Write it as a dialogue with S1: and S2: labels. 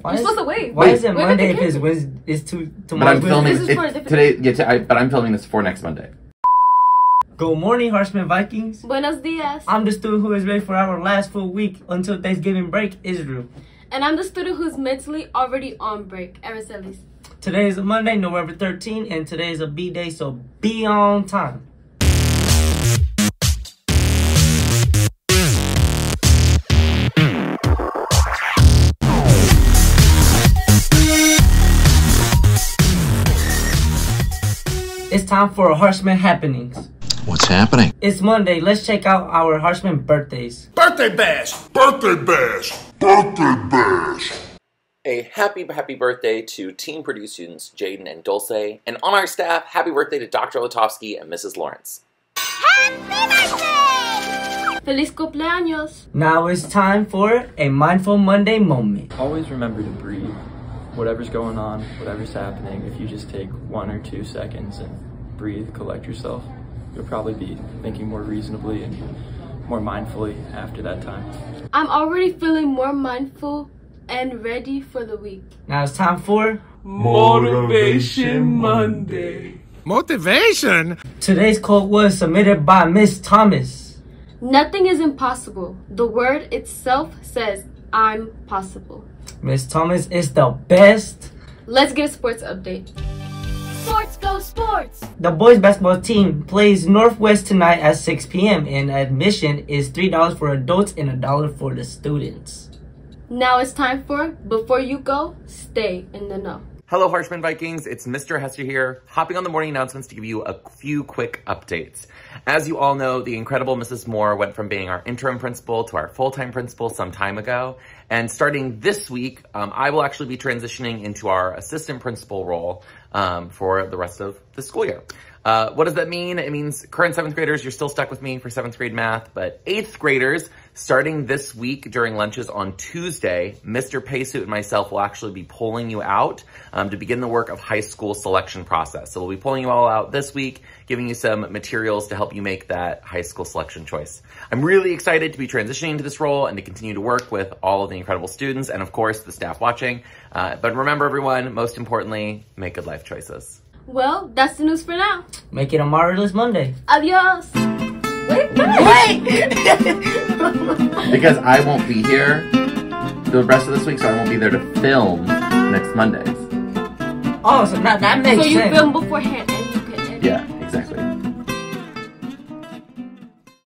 S1: Why
S2: You're
S1: is,
S2: supposed to wait.
S1: why
S3: Wait.
S1: is it
S2: Wait,
S1: Monday
S2: wait,
S1: if
S2: wait.
S1: it's Wednesday? It's to,
S3: But
S1: tomorrow.
S3: I'm filming
S2: This is
S3: it,
S2: for a different
S3: today. Yeah, t- I, but I'm filming this for next Monday.
S1: Good morning, Harshman Vikings.
S2: Buenos dias.
S1: I'm the student who is ready for our last full week until Thanksgiving break, Israel.
S2: And I'm the student who's mentally already on break, Aracelis.
S1: Today is a Monday, November 13th, and today is a B day, so be on time. It's time for Harshman happenings.
S4: What's happening?
S1: It's Monday. Let's check out our Harshman birthdays.
S5: Birthday bash! Birthday bash! Birthday bash!
S6: A happy, happy birthday to team Purdue students Jaden and Dulce. And on our staff, happy birthday to Dr. Latovsky and Mrs. Lawrence. Happy birthday!
S2: Feliz cumpleaños.
S1: Now it's time for a Mindful Monday moment.
S7: Always remember to breathe. Whatever's going on, whatever's happening, if you just take one or two seconds and breathe, collect yourself, you'll probably be thinking more reasonably and more mindfully after that time.
S2: I'm already feeling more mindful and ready for the week.
S1: Now it's time for
S5: Motivation Monday. Motivation?
S1: today's quote was submitted by Miss Thomas.
S2: Nothing is impossible. The word itself says, I'm possible.
S1: Miss Thomas is the best.
S2: Let's get a sports update.
S8: Sports go sports!
S1: The boys basketball team plays Northwest tonight at 6 p.m. and admission is $3 for adults and a dollar for the students.
S2: Now it's time for Before You Go, Stay in the Know.
S6: Hello, Harshman Vikings. It's Mr. Hester here, hopping on the morning announcements to give you a few quick updates. As you all know, the incredible Mrs. Moore went from being our interim principal to our full-time principal some time ago. And starting this week, um, I will actually be transitioning into our assistant principal role um, for the rest of the school year. Uh, what does that mean? It means current seventh graders, you're still stuck with me for seventh grade math, but eighth graders, starting this week during lunches on Tuesday, Mr. Paysuit and myself will actually be pulling you out um, to begin the work of high school selection process. So we'll be pulling you all out this week, giving you some materials to help you make that high school selection choice. I'm really excited to be transitioning to this role and to continue to work with all of the incredible students and of course the staff watching. Uh, but remember everyone, most importantly, make good life choices.
S2: Well, that's the news for now.
S1: Make it a marvelous Monday.
S2: Adios. Wait,
S1: Wait!
S3: Because I won't be here the rest of this week, so I won't be there to film next Mondays.
S1: oh, so that, that makes
S2: So you
S1: sense.
S2: film beforehand and you can edit.
S3: Yeah, exactly.